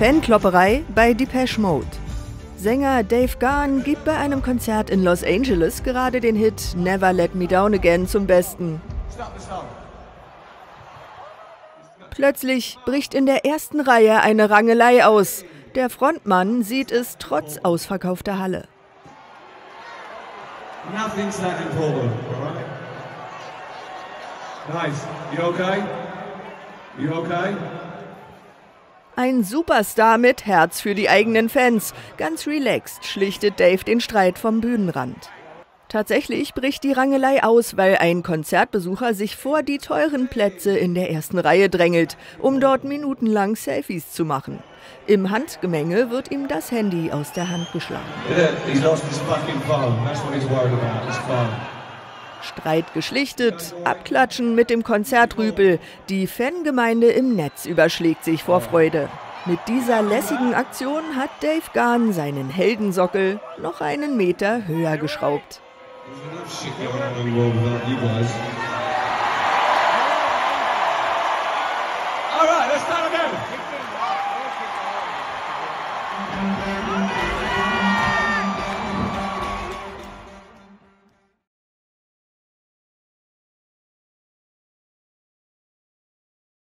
Fanklopperei bei Depeche Mode. Sänger Dave Gahan gibt bei einem Konzert in Los Angeles gerade den Hit Never Let Me Down Again zum Besten. Plötzlich bricht in der ersten Reihe eine Rangelei aus. Der Frontmann sieht es trotz ausverkaufter Halle. Nothing's that important, Nice. You okay? You okay? Ein Superstar mit Herz für die eigenen Fans. Ganz relaxed schlichtet Dave den Streit vom Bühnenrand. Tatsächlich bricht die Rangelei aus, weil ein Konzertbesucher sich vor die teuren Plätze in der ersten Reihe drängelt, um dort minutenlang Selfies zu machen. Im Handgemenge wird ihm das Handy aus der Hand geschlagen. Streit geschlichtet, abklatschen mit dem Konzertrübel. Die Fangemeinde im Netz überschlägt sich vor Freude. Mit dieser lässigen Aktion hat Dave Gahn seinen Heldensockel noch einen Meter höher geschraubt. All right, let's start again.